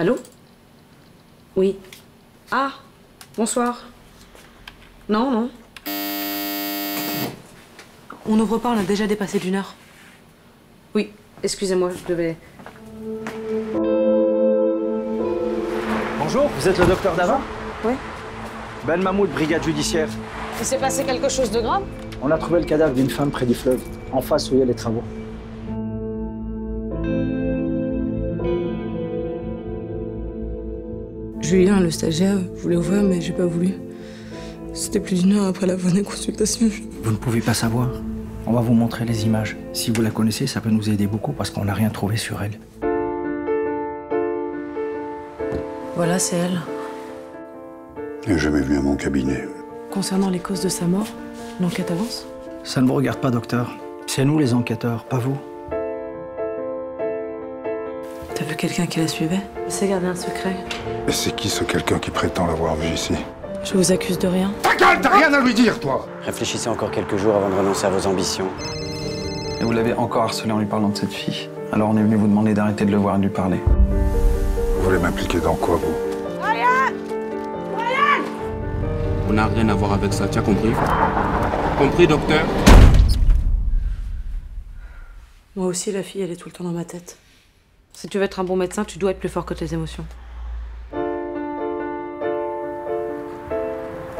Allô? Oui. Ah Bonsoir. Non, non. On n'ouvre pas, on a déjà dépassé d'une heure. Oui, excusez-moi, je devais... Bonjour, vous êtes le docteur Dava? Oui. Ben Mahmoud, brigade judiciaire. Il s'est passé quelque chose de grave? On a trouvé le cadavre d'une femme près du fleuve, en face où il y a les travaux. Julien, le stagiaire, voulait ouvrir, mais j'ai pas voulu. C'était plus d'une heure après la fin des consultations. Vous ne pouvez pas savoir. On va vous montrer les images. Si vous la connaissez, ça peut nous aider beaucoup parce qu'on n'a rien trouvé sur elle. Voilà, c'est elle. Elle n'est jamais venue à mon cabinet. Concernant les causes de sa mort, l'enquête avance? Ça ne vous regarde pas, docteur. C'est nous les enquêteurs, pas vous. T'as vu quelqu'un qui la suivait C'est garder un secret. Et c'est qui ce quelqu'un qui prétend l'avoir vu ici Je vous accuse de rien. Ta gueule, t'as rien à lui dire, toi Réfléchissez encore quelques jours avant de renoncer à vos ambitions. Et vous l'avez encore harcelé en lui parlant de cette fille. Alors on est venu vous demander d'arrêter de le voir et de lui parler. Vous voulez m'impliquer dans quoi, vous On n'a rien à voir avec ça, tu as compris? Compris, docteur? Moi aussi, la fille, elle est tout le temps dans ma tête. Si tu veux être un bon médecin, tu dois être plus fort que tes émotions.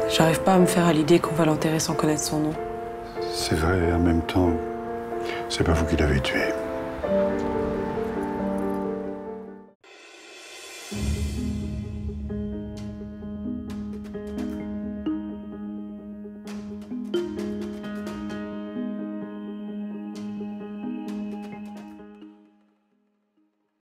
J'arrive pas à me faire à l'idée qu'on va l'enterrer sans connaître son nom. C'est vrai, et en même temps, c'est pas vous qui l'avez tué.